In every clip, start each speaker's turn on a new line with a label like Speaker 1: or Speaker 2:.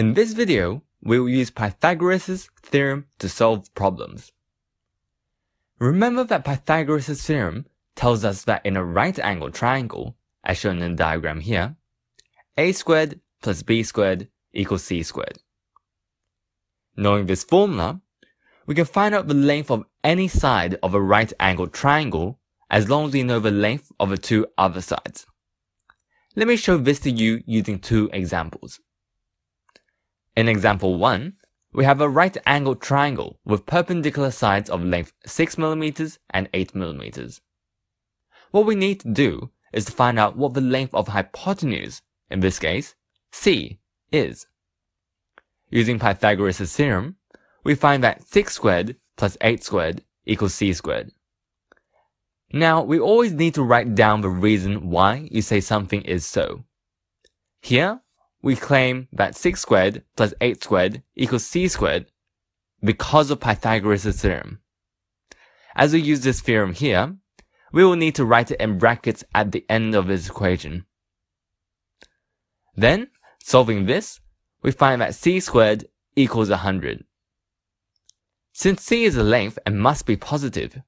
Speaker 1: In this video, we will use Pythagoras' theorem to solve problems. Remember that Pythagoras' theorem tells us that in a right angle triangle, as shown in the diagram here, a squared plus b squared equals c squared. Knowing this formula, we can find out the length of any side of a right angled triangle as long as we know the length of the two other sides. Let me show this to you using two examples. In example 1, we have a right angled triangle with perpendicular sides of length 6mm and 8mm. What we need to do is to find out what the length of hypotenuse, in this case, c, is. Using Pythagoras' theorem, we find that 6 squared plus 8 squared equals c squared. Now, we always need to write down the reason why you say something is so. Here, we claim that 6 squared plus 8 squared equals c squared because of Pythagoras' theorem. As we use this theorem here, we will need to write it in brackets at the end of this equation. Then, solving this, we find that c squared equals 100. Since c is a length and must be positive,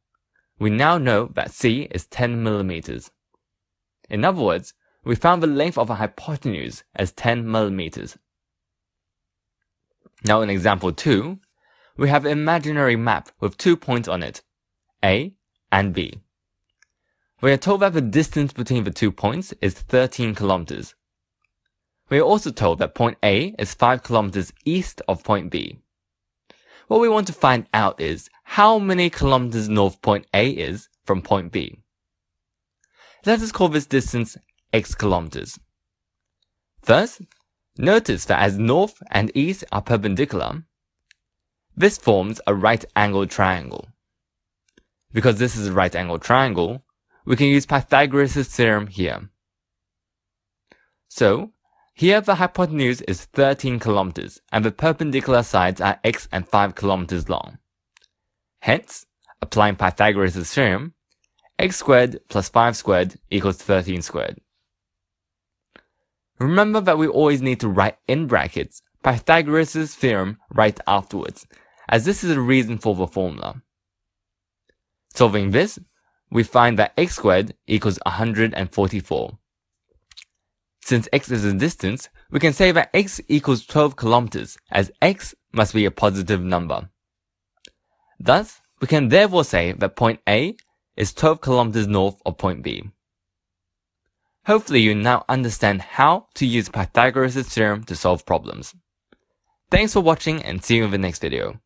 Speaker 1: we now know that c is 10 millimeters. In other words, we found the length of a hypotenuse as 10 millimeters. Now in example 2, we have an imaginary map with two points on it, A and B. We are told that the distance between the two points is 13 kilometers. We are also told that point A is 5 kilometers east of point B. What we want to find out is how many kilometers north point A is from point B. Let us call this distance x kilometers. First, notice that as north and east are perpendicular, this forms a right angled triangle. Because this is a right angled triangle, we can use Pythagoras' theorem here. So, here the hypotenuse is 13 kilometers and the perpendicular sides are x and 5 kilometers long. Hence, applying Pythagoras' theorem, x squared plus 5 squared equals 13 squared. Remember that we always need to write in brackets Pythagoras' theorem right afterwards, as this is the reason for the formula. Solving this, we find that x squared equals 144. Since x is a distance, we can say that x equals 12 kilometers, as x must be a positive number. Thus, we can therefore say that point A is 12 kilometers north of point B. Hopefully you now understand how to use Pythagoras' theorem to solve problems. Thanks for watching and see you in the next video.